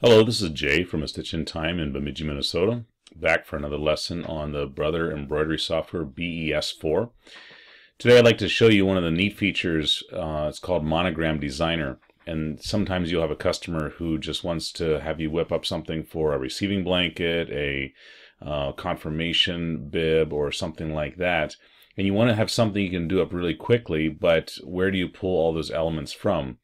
Hello, this is Jay from A Stitch in Time in Bemidji, Minnesota, back for another lesson on the Brother embroidery software BES4. Today I'd like to show you one of the neat features. Uh, it's called Monogram Designer. And sometimes you'll have a customer who just wants to have you whip up something for a receiving blanket, a uh, confirmation bib, or something like that. And you want to have something you can do up really quickly, but where do you pull all those elements from?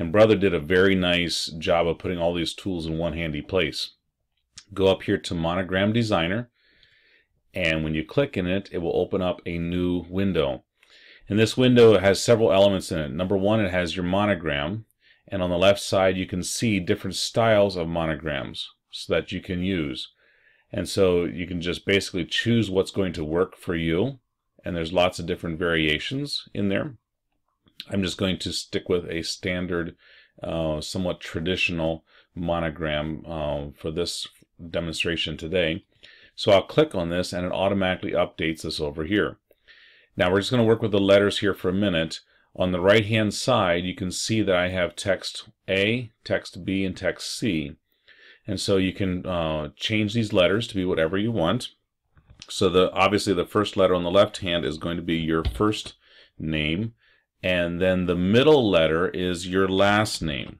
And Brother did a very nice job of putting all these tools in one handy place. Go up here to Monogram Designer, and when you click in it, it will open up a new window. And this window has several elements in it. Number one, it has your monogram, and on the left side you can see different styles of monograms so that you can use. And so you can just basically choose what's going to work for you, and there's lots of different variations in there. I'm just going to stick with a standard, uh, somewhat traditional monogram uh, for this demonstration today. So I'll click on this and it automatically updates this over here. Now we're just going to work with the letters here for a minute. On the right hand side you can see that I have text A, text B, and text C. And so you can uh, change these letters to be whatever you want. So the obviously the first letter on the left hand is going to be your first name and then the middle letter is your last name.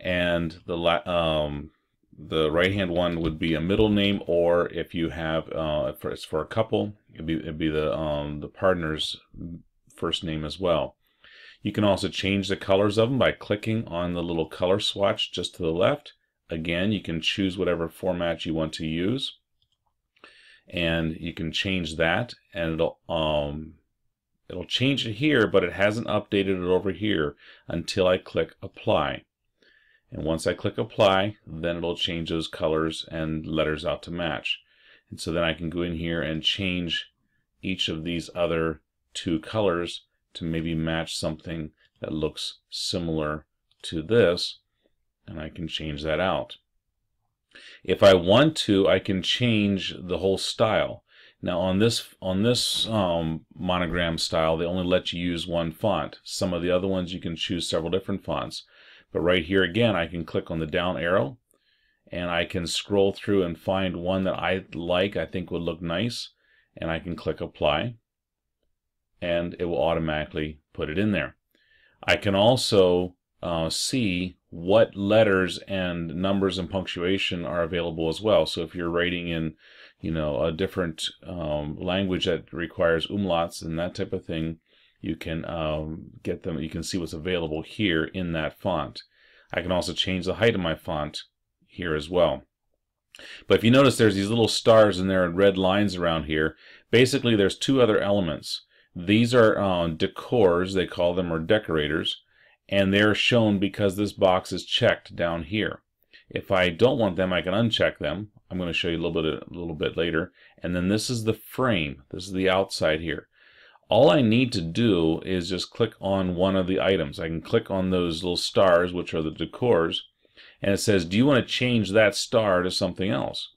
And the um, the right hand one would be a middle name or if you have uh, for, it's for a couple it'd be, it'd be the um, the partner's first name as well. You can also change the colors of them by clicking on the little color swatch just to the left. Again you can choose whatever format you want to use. And you can change that and it'll um, It'll change it here, but it hasn't updated it over here until I click apply. And once I click apply, then it'll change those colors and letters out to match. And so then I can go in here and change each of these other two colors to maybe match something that looks similar to this, and I can change that out. If I want to, I can change the whole style. Now on this on this um, monogram style, they only let you use one font. Some of the other ones you can choose several different fonts. But right here again, I can click on the down arrow and I can scroll through and find one that I like, I think would look nice, and I can click apply and it will automatically put it in there. I can also uh, see what letters and numbers and punctuation are available as well. So if you're writing in you know, a different um, language that requires umlauts and that type of thing, you can um, get them, you can see what's available here in that font. I can also change the height of my font here as well. But if you notice there's these little stars and there are red lines around here, basically there's two other elements. These are uh, decors, they call them, or decorators, and they're shown because this box is checked down here. If I don't want them, I can uncheck them. I'm going to show you a little bit a little bit later. And then this is the frame. This is the outside here. All I need to do is just click on one of the items. I can click on those little stars, which are the decors, and it says, do you want to change that star to something else?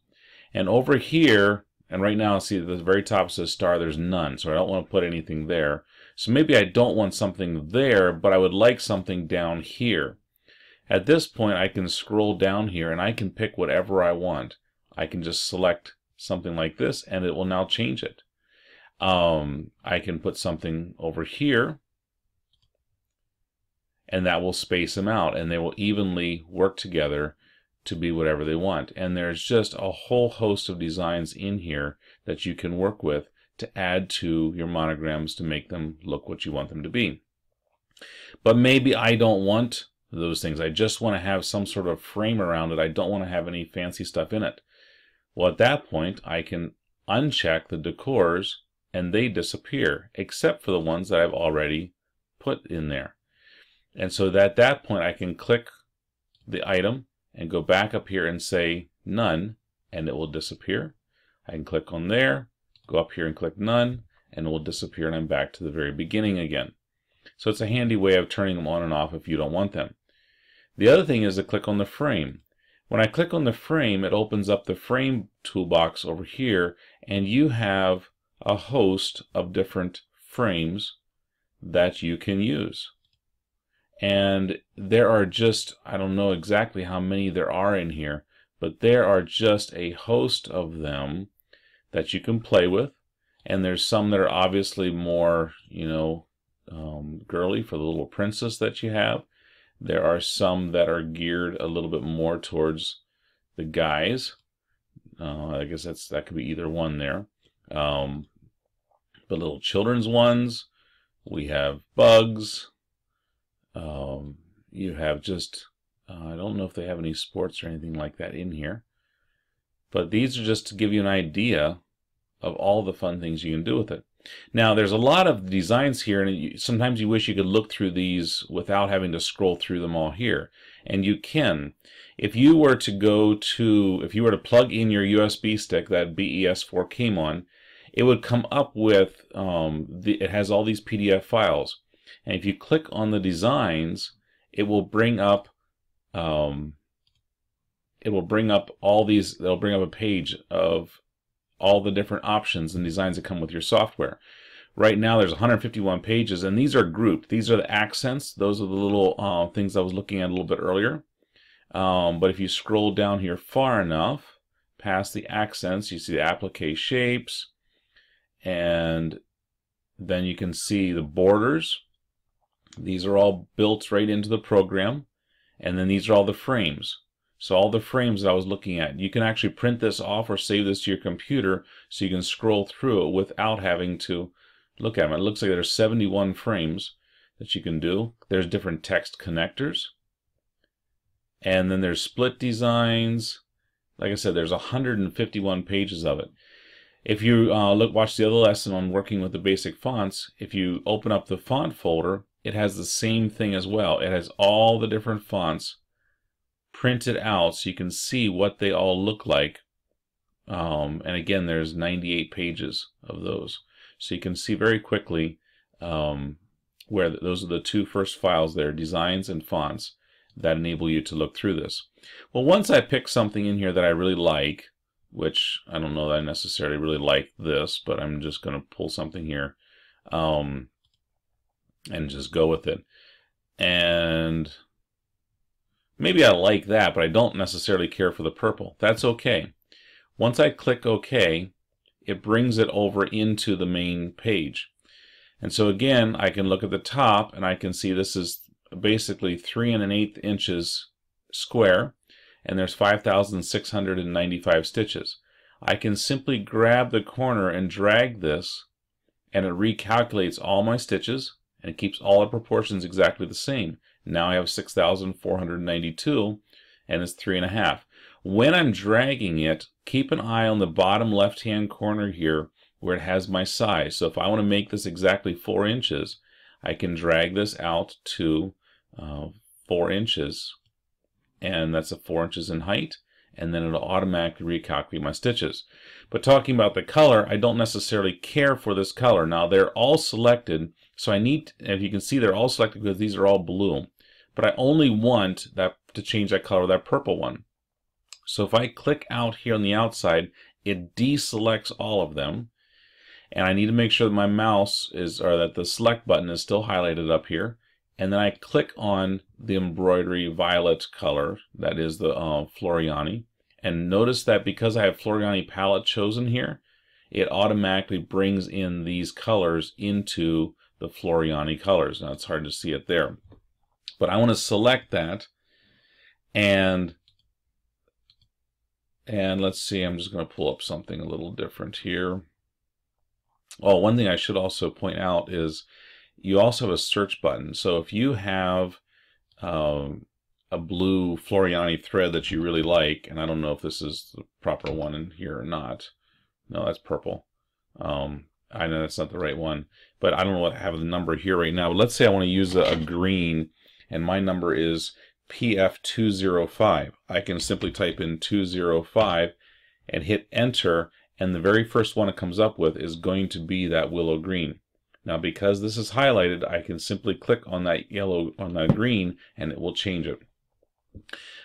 And over here, and right now, see at the very top says star, there's none, so I don't want to put anything there. So maybe I don't want something there, but I would like something down here. At this point, I can scroll down here and I can pick whatever I want. I can just select something like this and it will now change it. Um, I can put something over here and that will space them out and they will evenly work together to be whatever they want. And there's just a whole host of designs in here that you can work with to add to your monograms to make them look what you want them to be. But maybe I don't want those things. I just want to have some sort of frame around it. I don't want to have any fancy stuff in it. Well, at that point, I can uncheck the decors and they disappear, except for the ones that I've already put in there. And so at that point, I can click the item and go back up here and say none, and it will disappear. I can click on there, go up here and click none, and it will disappear, and I'm back to the very beginning again. So it's a handy way of turning them on and off if you don't want them. The other thing is to click on the frame. When I click on the frame, it opens up the frame toolbox over here, and you have a host of different frames that you can use. And there are just, I don't know exactly how many there are in here, but there are just a host of them that you can play with. And there's some that are obviously more, you know, um, girly for the little princess that you have. There are some that are geared a little bit more towards the guys. Uh, I guess that's that could be either one there. Um, the little children's ones. We have bugs. Um, you have just, uh, I don't know if they have any sports or anything like that in here. But these are just to give you an idea of all the fun things you can do with it. Now, there's a lot of designs here, and you, sometimes you wish you could look through these without having to scroll through them all here. And you can. If you were to go to, if you were to plug in your USB stick that BES4 came on, it would come up with, um, the, it has all these PDF files. And if you click on the designs, it will bring up, um, it will bring up all these, it'll bring up a page of all the different options and designs that come with your software. Right now there's 151 pages and these are grouped. These are the accents. Those are the little uh, things I was looking at a little bit earlier. Um, but if you scroll down here far enough, past the accents, you see the applique shapes, and then you can see the borders. These are all built right into the program. And then these are all the frames. So all the frames that I was looking at, you can actually print this off or save this to your computer so you can scroll through it without having to look at them. It looks like there's 71 frames that you can do. There's different text connectors. And then there's split designs. Like I said, there's 151 pages of it. If you uh, look, watch the other lesson on working with the basic fonts, if you open up the font folder, it has the same thing as well. It has all the different fonts printed out so you can see what they all look like. Um, and again, there's 98 pages of those. So you can see very quickly um, where those are the two first files there, designs and fonts, that enable you to look through this. Well, once I pick something in here that I really like, which I don't know that I necessarily really like this, but I'm just going to pull something here um, and just go with it. And maybe I like that, but I don't necessarily care for the purple. That's okay. Once I click OK, it brings it over into the main page. And so again, I can look at the top and I can see this is basically three and an eighth inches square and there's 5,695 stitches. I can simply grab the corner and drag this and it recalculates all my stitches and it keeps all the proportions exactly the same. Now I have 6,492 and it's three and a half. When I'm dragging it, keep an eye on the bottom left hand corner here where it has my size. So if I want to make this exactly four inches, I can drag this out to uh, four inches and that's a four inches in height and then it'll automatically recalculate my stitches. But talking about the color, I don't necessarily care for this color. Now they're all selected, so I need, if you can see they're all selected because these are all blue. But I only want that to change that color, that purple one. So if I click out here on the outside, it deselects all of them. And I need to make sure that my mouse is, or that the select button is still highlighted up here and then I click on the embroidery violet color, that is the uh, Floriani, and notice that because I have Floriani palette chosen here, it automatically brings in these colors into the Floriani colors. Now it's hard to see it there. But I want to select that and and let's see, I'm just going to pull up something a little different here. Oh, one thing I should also point out is you also have a search button. So if you have um, a blue Floriani thread that you really like, and I don't know if this is the proper one in here or not. No, that's purple. Um, I know that's not the right one, but I don't know what I have the number here right now. But let's say I want to use a, a green, and my number is PF205. I can simply type in 205 and hit enter, and the very first one it comes up with is going to be that willow green. Now because this is highlighted, I can simply click on that yellow, on that green, and it will change it.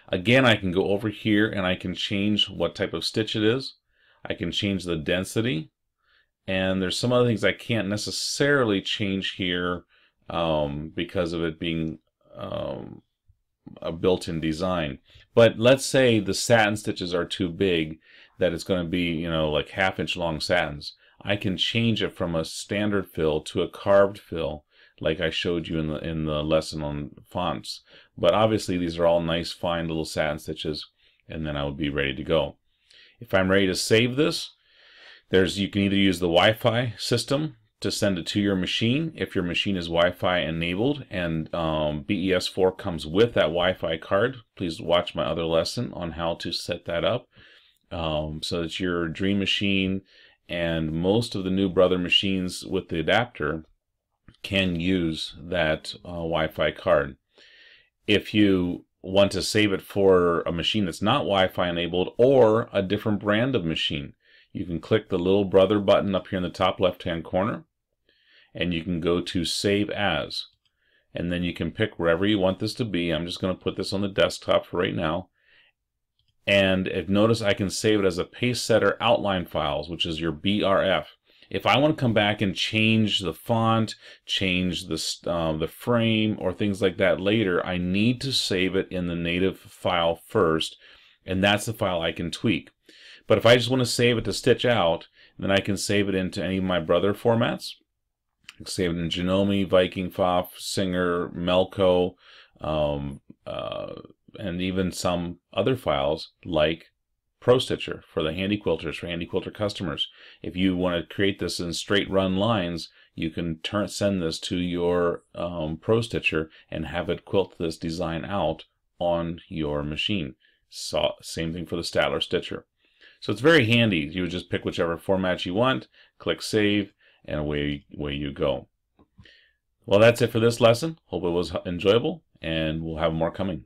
Again, I can go over here and I can change what type of stitch it is. I can change the density. And there's some other things I can't necessarily change here um, because of it being um, a built-in design. But let's say the satin stitches are too big, that it's going to be, you know, like half inch long satins. I can change it from a standard fill to a carved fill like I showed you in the in the lesson on fonts. But obviously these are all nice fine little satin stitches and then I would be ready to go. If I'm ready to save this, there's you can either use the Wi-Fi system to send it to your machine if your machine is Wi-Fi enabled and um, BES4 comes with that Wi-Fi card. Please watch my other lesson on how to set that up um, so that your Dream machine and most of the new Brother machines with the adapter can use that uh, Wi-Fi card. If you want to save it for a machine that's not Wi-Fi enabled or a different brand of machine, you can click the little brother button up here in the top left hand corner and you can go to Save As. And then you can pick wherever you want this to be. I'm just going to put this on the desktop for right now. And if notice, I can save it as a paste setter outline files, which is your BRF. If I want to come back and change the font, change the, uh, the frame, or things like that later, I need to save it in the native file first, and that's the file I can tweak. But if I just want to save it to stitch out, then I can save it into any of my brother formats in Janome, Viking Pfaff, Singer, Melco, um, uh, and even some other files like ProStitcher for the Handi Quilters, for Handy Quilter customers. If you want to create this in straight run lines, you can turn send this to your um, ProStitcher and have it quilt this design out on your machine. So, same thing for the Statler Stitcher. So it's very handy. You would just pick whichever format you want, click Save, and away, away you go. Well, that's it for this lesson. Hope it was enjoyable, and we'll have more coming.